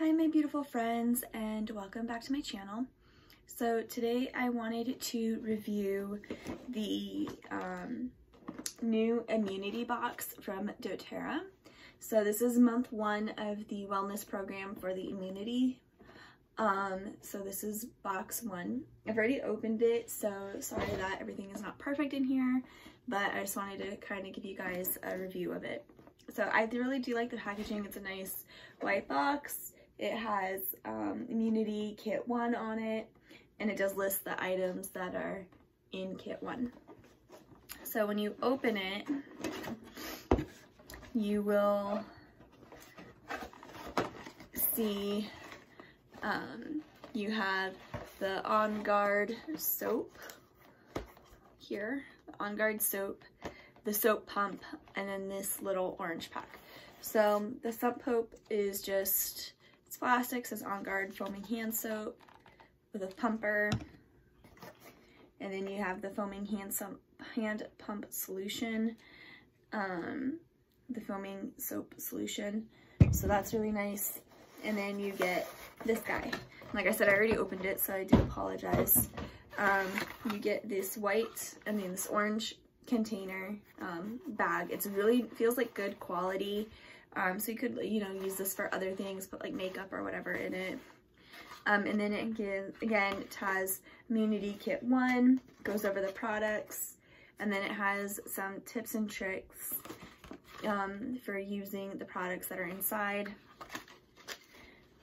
Hi my beautiful friends and welcome back to my channel. So today I wanted to review the um, new immunity box from doTERRA. So this is month one of the wellness program for the immunity. Um, so this is box one. I've already opened it so sorry that everything is not perfect in here but I just wanted to kind of give you guys a review of it. So I really do like the packaging. It's a nice white box. It has um, Immunity Kit 1 on it, and it does list the items that are in Kit 1. So when you open it, you will see um, you have the On Guard soap here, On Guard soap, the soap pump, and then this little orange pack. So the soap pump is just plastic, says On Guard foaming hand soap with a pumper. And then you have the foaming hand, hand pump solution, um, the foaming soap solution. So that's really nice. And then you get this guy. Like I said, I already opened it, so I do apologize. Um, you get this white, I mean this orange container um, bag. It's really, feels like good quality. Um, so you could, you know, use this for other things, put like makeup or whatever in it. Um, and then it gives, again, it has Immunity Kit 1, goes over the products, and then it has some tips and tricks um, for using the products that are inside.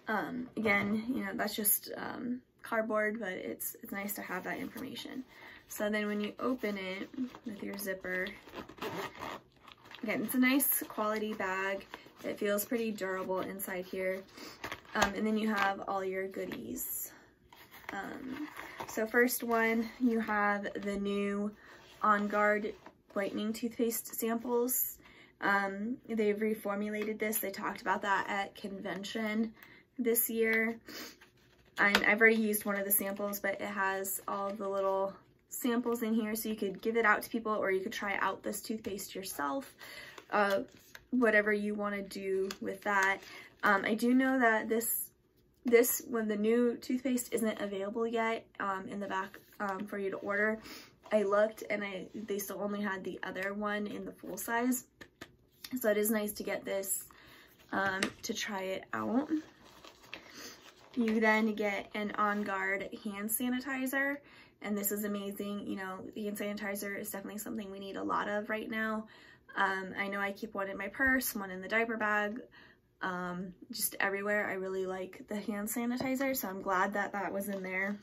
Um, again, you know, that's just um, cardboard, but it's, it's nice to have that information. So then when you open it with your zipper, Again, it's a nice quality bag. It feels pretty durable inside here. Um, and then you have all your goodies. Um, so first one, you have the new On Guard whitening toothpaste samples. Um, they've reformulated this. They talked about that at convention this year. And I've already used one of the samples, but it has all the little samples in here so you could give it out to people or you could try out this toothpaste yourself uh, whatever you want to do with that. Um, I do know that this this when the new toothpaste isn't available yet um, in the back um, for you to order I looked and I they still only had the other one in the full size. So it is nice to get this um, to try it out. You then get an On Guard hand sanitizer and this is amazing. You know, hand sanitizer is definitely something we need a lot of right now. Um, I know I keep one in my purse, one in the diaper bag, um, just everywhere. I really like the hand sanitizer, so I'm glad that that was in there.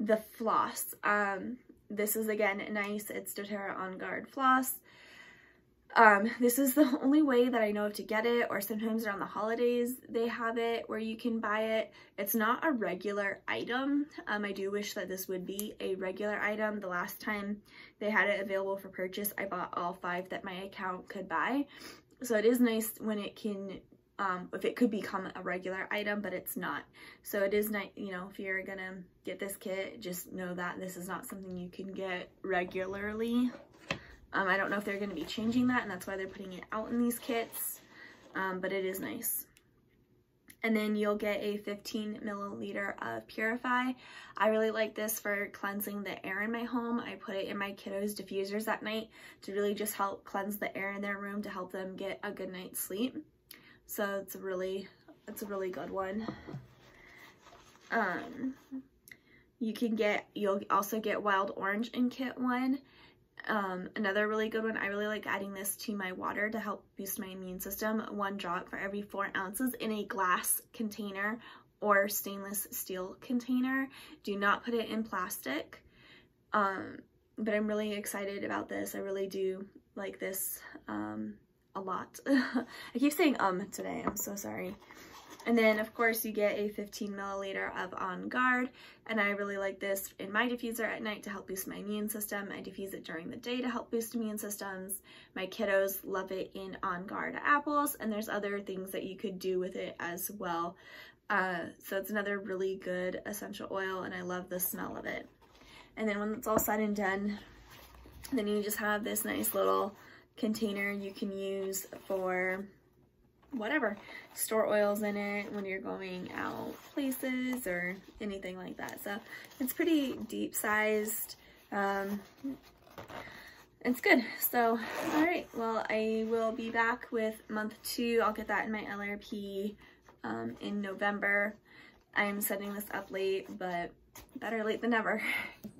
The floss. Um, this is, again, nice. It's doTERRA On Guard floss. Um, this is the only way that I know of to get it, or sometimes around the holidays they have it where you can buy it. It's not a regular item. Um, I do wish that this would be a regular item. The last time they had it available for purchase, I bought all five that my account could buy. So it is nice when it can, um, if it could become a regular item, but it's not. So it is nice, you know, if you're gonna get this kit, just know that this is not something you can get regularly. Um, I don't know if they're going to be changing that and that's why they're putting it out in these kits, um, but it is nice. And then you'll get a 15 milliliter of Purify. I really like this for cleansing the air in my home. I put it in my kiddos' diffusers at night to really just help cleanse the air in their room to help them get a good night's sleep. So it's a really, it's a really good one. Um, you can get, you'll also get Wild Orange in kit one. Um, another really good one, I really like adding this to my water to help boost my immune system. One drop for every four ounces in a glass container or stainless steel container. Do not put it in plastic. Um, but I'm really excited about this. I really do like this um, a lot. I keep saying um today. I'm so sorry. And then of course you get a 15 milliliter of On Guard and I really like this in my diffuser at night to help boost my immune system. I diffuse it during the day to help boost immune systems. My kiddos love it in On Guard apples and there's other things that you could do with it as well. Uh, so it's another really good essential oil and I love the smell of it. And then when it's all said and done, then you just have this nice little container you can use for whatever, store oils in it when you're going out places or anything like that. So it's pretty deep sized. Um, it's good. So, all right, well, I will be back with month two. I'll get that in my LRP um, in November. I'm setting this up late, but better late than never.